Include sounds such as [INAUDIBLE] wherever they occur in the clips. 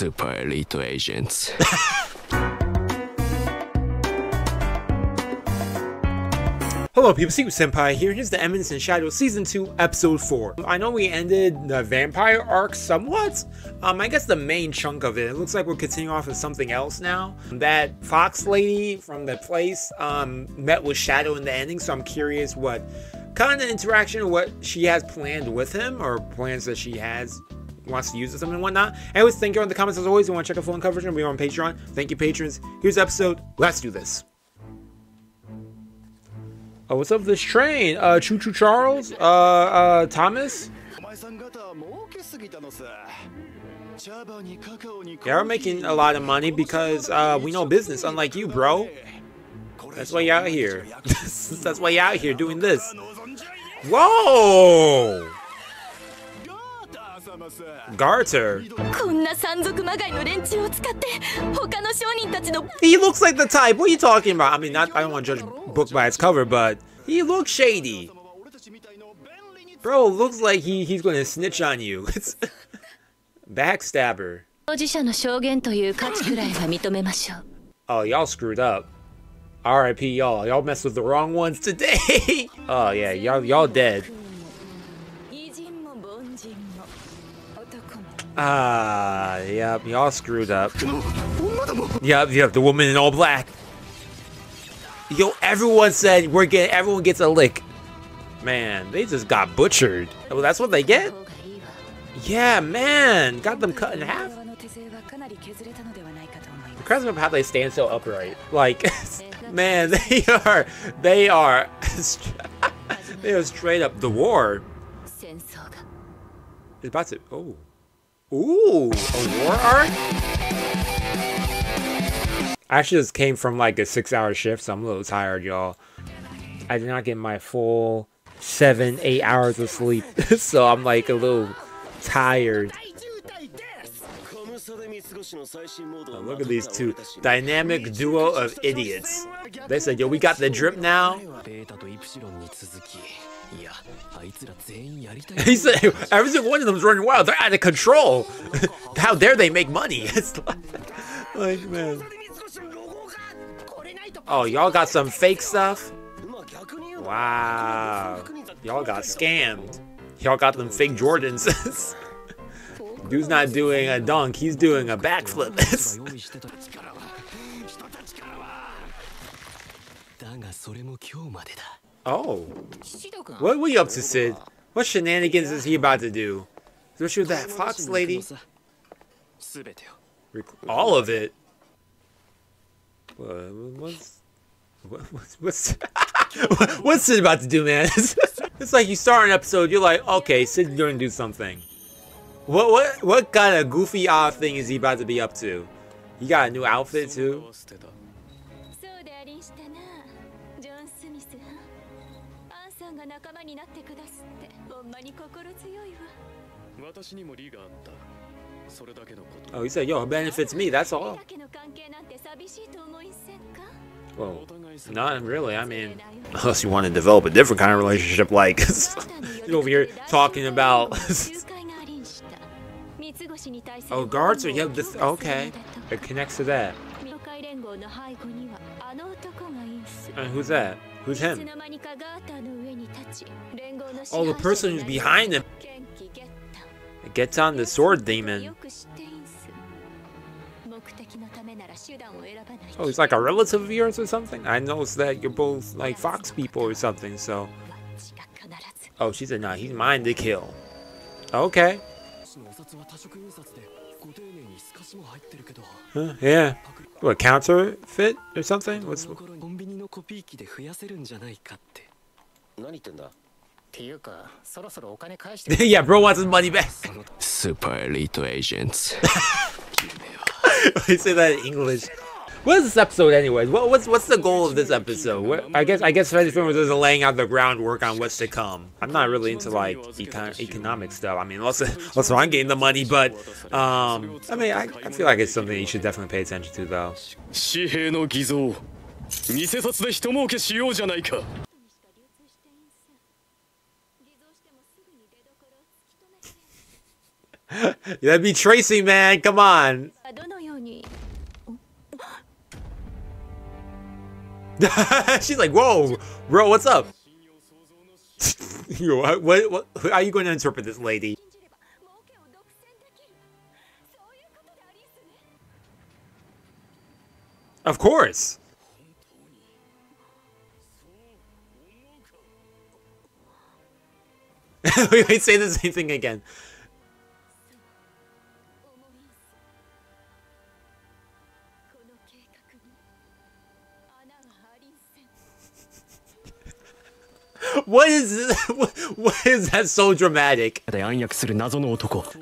super elite agents. [LAUGHS] Hello people, Seku Senpai here. Here's the Eminence in Shadow Season 2, Episode 4. I know we ended the vampire arc somewhat. Um, I guess the main chunk of it. It looks like we're continuing off with something else now. That Fox lady from the place um, met with Shadow in the ending, so I'm curious what kind of interaction what she has planned with him, or plans that she has wants to use him and whatnot. Anyways, thank you in the comments as always. You want to check out full coverage and be on Patreon. Thank you, patrons. Here's the episode. Let's do this. Oh, what's up with this train? Uh, Choo Choo Charles? Uh, uh, Thomas? Yeah, we're making a lot of money because, uh, we know business, unlike you, bro. That's why you're out here. [LAUGHS] That's why you're out here doing this. Whoa! Garter. He looks like the type. What are you talking about? I mean, not, I don't want to judge book by its cover, but he looks shady. Bro, looks like he, he's going to snitch on you. [LAUGHS] It's backstabber. Oh, y'all screwed up. R.I.P. y'all. Y'all messed with the wrong ones today. [LAUGHS] oh yeah, y'all y'all dead. Ah, yep, y'all screwed up. Yep, yep, the woman in all black. Yo, everyone said we're getting everyone gets a lick. Man, they just got butchered. Well, that's what they get? Yeah, man, got them cut in half. Impressive of how they stand so upright. Like, [LAUGHS] man, [LAUGHS] they are, they are, [LAUGHS] they are straight up the war. It's about to, oh. Ooh, a war arc? I actually just came from like a six hour shift, so I'm a little tired, y'all. I did not get my full seven, eight hours of sleep, [LAUGHS] so I'm like a little tired. Oh, look at these two. Dynamic duo of idiots. They said, yo, we got the drip now. [LAUGHS] he said, every single one of them is running wild. They're out of control. [LAUGHS] How dare they make money? [LAUGHS] It's like, like man. Oh, y'all got some fake stuff? Wow. Y'all got scammed. Y'all got them fake Jordans. Dude's not doing a dunk, he's doing a backflip. [LAUGHS] oh. What were you up to, Cid? What shenanigans is he about to do? Especially with that Fox lady? All of it? What's, what's, what's, [LAUGHS] what's Cid about to do, man? [LAUGHS] it's like you start an episode, you're like, okay, Cid's gonna do something. What what what kind of goofy odd thing is he about to be up to? He got a new outfit too. Oh, he said, yo, it benefits me, that's all. Well, not really. I mean, [LAUGHS] unless you want to develop a different kind of relationship, like, [LAUGHS] you over here talking about [LAUGHS] Oh, guards are, yeah, this, okay. It connects to that. And who's that? Who's him? Oh, the person who's behind him. It gets on the sword demon. Oh, he's like a relative of yours or something? I know that you're both like fox people or something, so. Oh, she said, no, he's mine to kill. Okay. Huh, yeah. What, counterfeit or something? What's... [LAUGHS] yeah, bro wants his money back. [LAUGHS] Super elite agents. [LAUGHS] I say that in English. What is this episode, anyways? What, what's what's the goal of this episode? What, I guess I guess Freddy Film is laying out the groundwork on what's to come. I'm not really into like econ economic stuff. I mean, also [LAUGHS] also I'm getting the money, but um, I mean, I, I feel like it's something you should definitely pay attention to, though. [LAUGHS] That'd be Tracy, man. Come on. [LAUGHS] どのように [LAUGHS] She's like, whoa, bro, what's up? [LAUGHS] you what, what, what, how are you going to interpret this, lady? Of course. [LAUGHS] we say the same thing again. What is [LAUGHS] what is that so dramatic?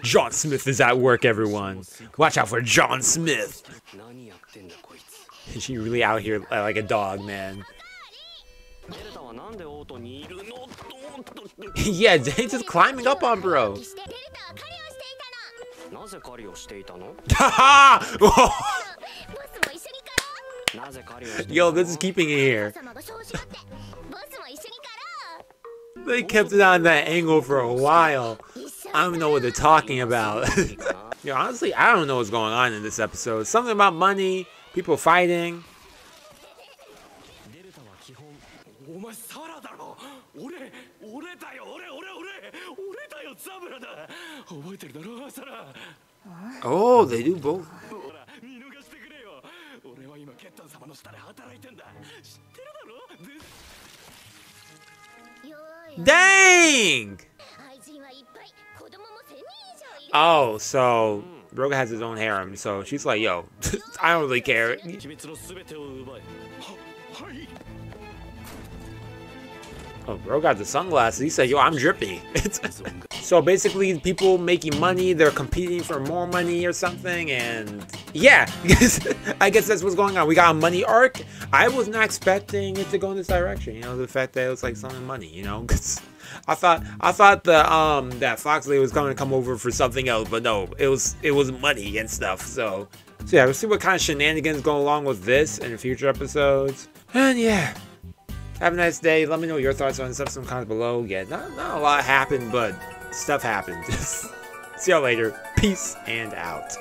John Smith is at work, everyone. Watch out for John Smith. Is She really out here uh, like a dog, man. [LAUGHS] yeah, they just climbing up on bro. [LAUGHS] Yo, this is keeping it here. they kept it on that angle for a while. I don't know what they're talking about. [LAUGHS] Yo, honestly, I don't know what's going on in this episode. Something about money, people fighting. Oh, they do both. Dang! Oh, so Roga has his own harem, so she's like, yo, [LAUGHS] I don't really care. Oh, bro got the sunglasses. He said, yo, I'm drippy. [LAUGHS] So basically, people making money, they're competing for more money or something, and yeah, [LAUGHS] I guess that's what's going on. We got a money arc. I was not expecting it to go in this direction. You know, the fact that it was like selling money. You know, [LAUGHS] 'cause I thought I thought the um that Foxley was going to come over for something else, but no, it was it was money and stuff. So so yeah, we'll see what kind of shenanigans go along with this in future episodes. And yeah, have a nice day. Let me know your thoughts on this episode in the comments below. Yeah, not, not a lot happened, but stuff happens. [LAUGHS] See y'all later. Peace and out.